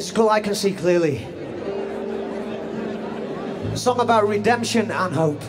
school I can see clearly. A song about redemption and hope.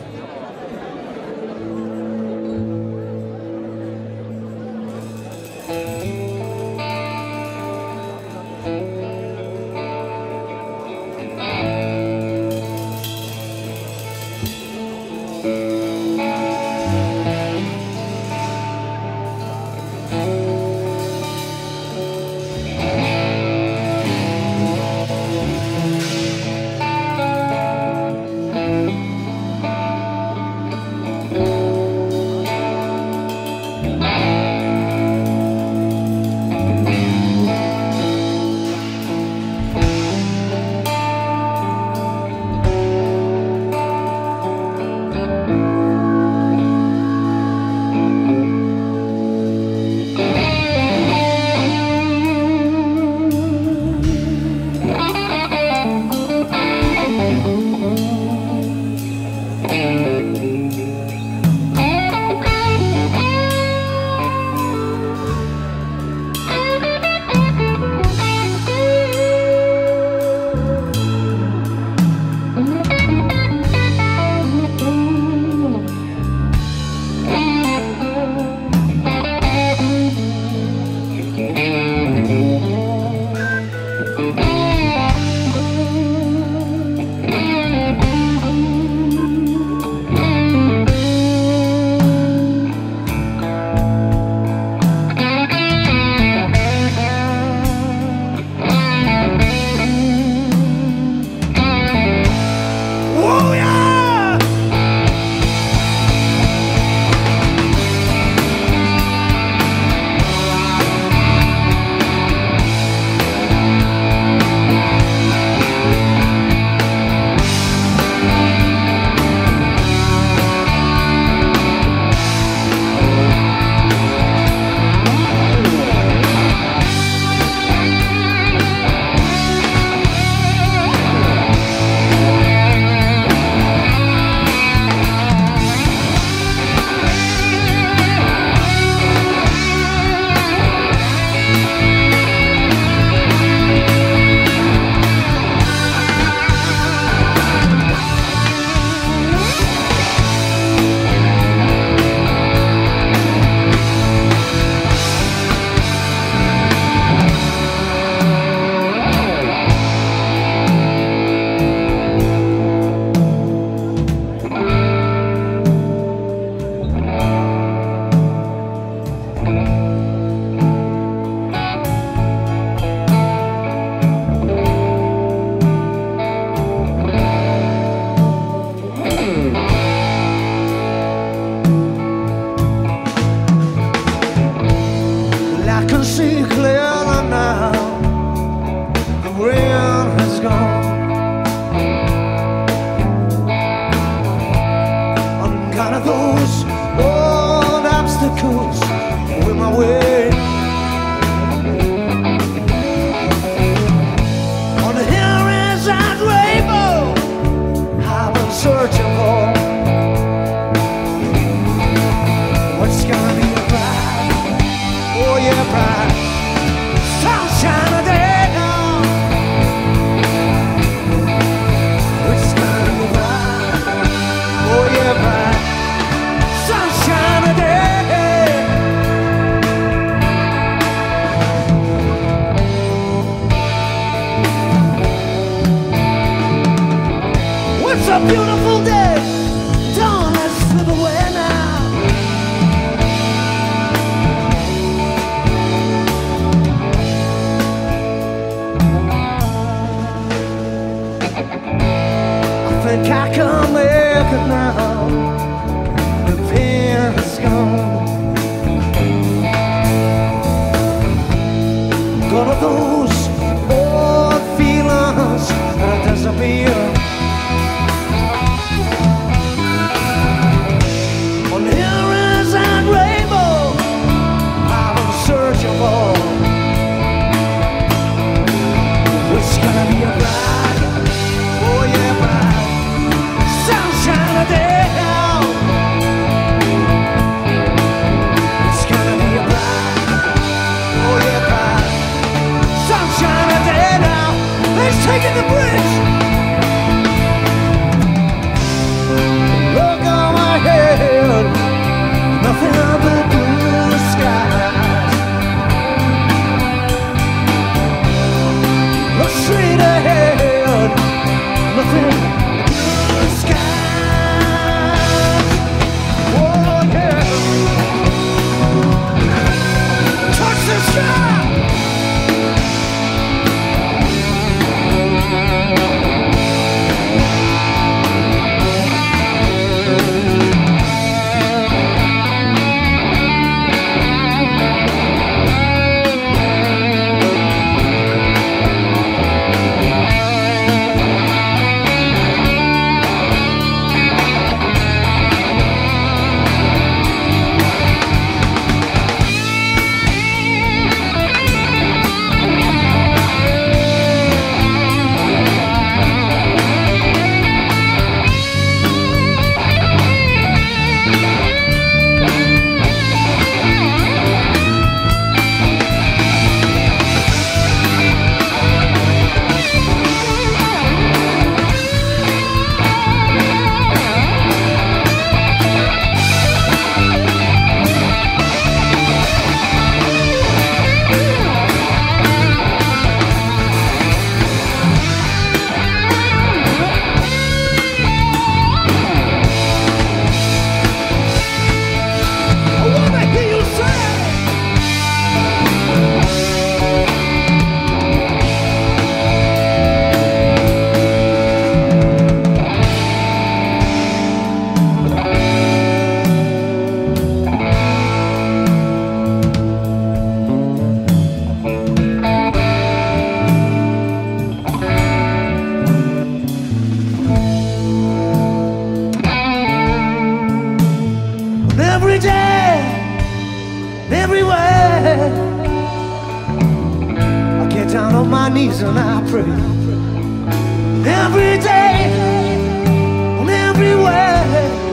a beautiful taking the bridge. On my knees and I pray every day, and everywhere.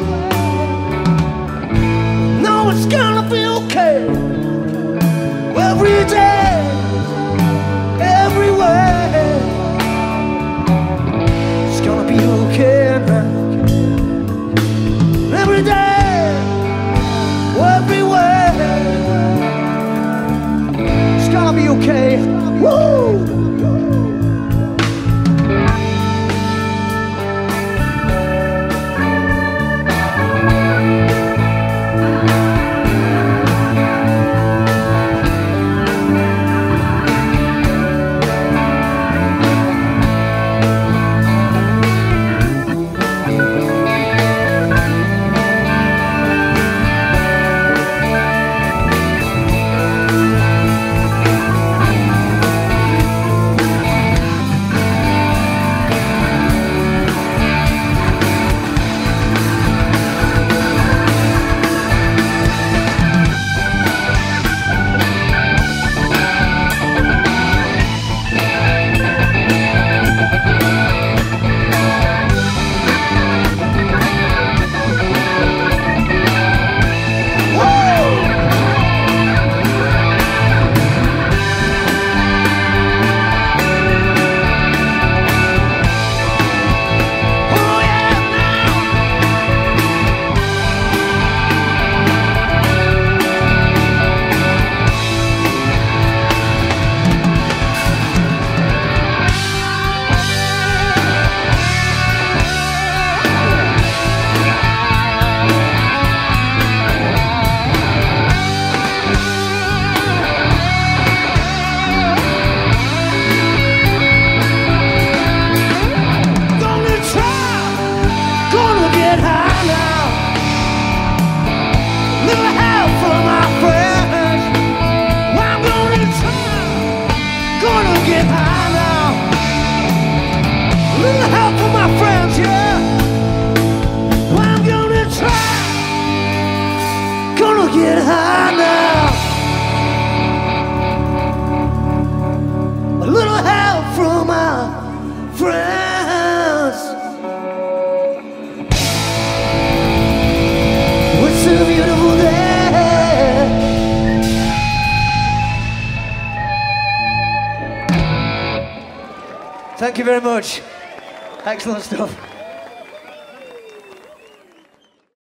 Get high now. A little help from my friends. What's a beautiful day? Thank you very much. Excellent stuff.